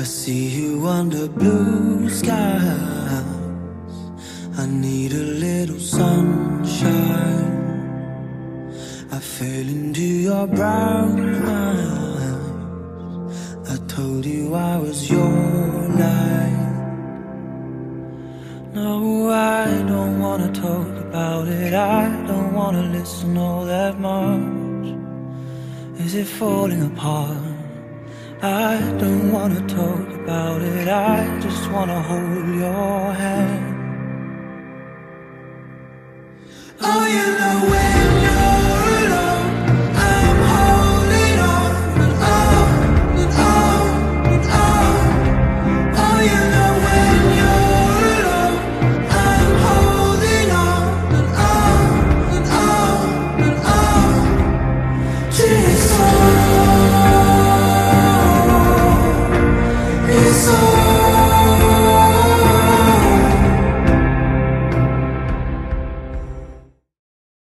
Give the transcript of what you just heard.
I see you under blue skies. I need a little sunshine. I fell into your brown eyes. I told you I was your light. No, I don't wanna talk about it. I don't wanna listen all that much. Is it falling apart? I don't wanna talk about it. I just wanna hold your hand. Oh, you know